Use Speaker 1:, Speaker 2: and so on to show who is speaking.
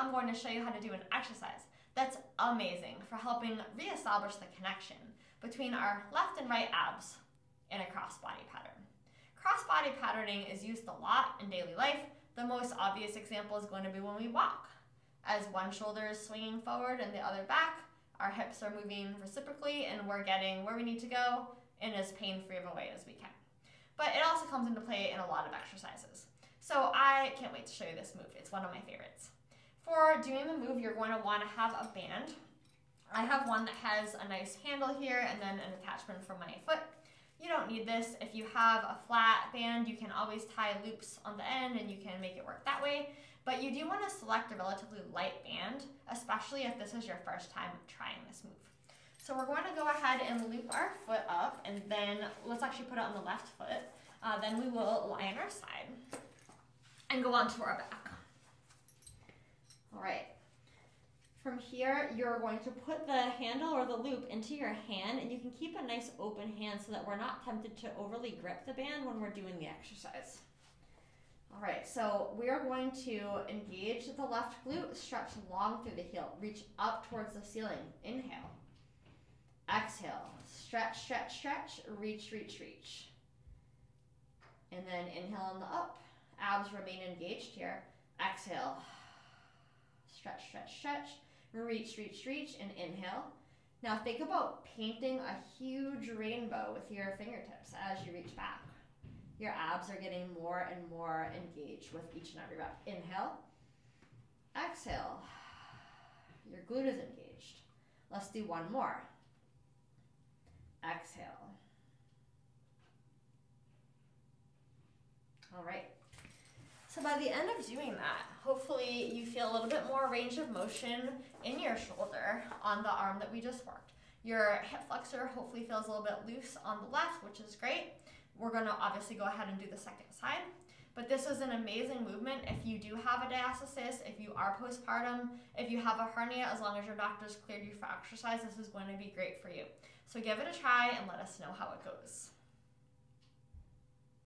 Speaker 1: I'm going to show you how to do an exercise that's amazing for helping reestablish the connection between our left and right abs in a crossbody pattern. Crossbody patterning is used a lot in daily life. The most obvious example is going to be when we walk. As one shoulder is swinging forward and the other back, our hips are moving reciprocally and we're getting where we need to go in as pain-free of a way as we can. But it also comes into play in a lot of exercises. So I can't wait to show you this move. It's one of my favorites. For doing the move, you're going to want to have a band. I have one that has a nice handle here and then an attachment for my foot. You don't need this. If you have a flat band, you can always tie loops on the end and you can make it work that way. But you do want to select a relatively light band, especially if this is your first time trying this move. So we're going to go ahead and loop our foot up and then let's actually put it on the left foot. Uh, then we will lie on our side and go onto our back. All right. From here, you're going to put the handle or the loop into your hand and you can keep a nice open hand so that we're not tempted to overly grip the band when we're doing the exercise. All right, so we are going to engage the left glute, stretch long through the heel, reach up towards the ceiling. Inhale. Exhale. Stretch, stretch, stretch, reach, reach, reach. And then inhale on the up. Abs remain engaged here. Exhale. Stretch, stretch, stretch. Reach, reach, reach, and inhale. Now think about painting a huge rainbow with your fingertips as you reach back. Your abs are getting more and more engaged with each and every rep. Inhale. Exhale. Your glute is engaged. Let's do one more. Exhale. All right. By the end of doing that, hopefully you feel a little bit more range of motion in your shoulder on the arm that we just worked. Your hip flexor hopefully feels a little bit loose on the left, which is great. We're gonna obviously go ahead and do the second side. But this is an amazing movement if you do have a diastasis, if you are postpartum, if you have a hernia, as long as your doctor's cleared you for exercise, this is going to be great for you. So give it a try and let us know how it goes.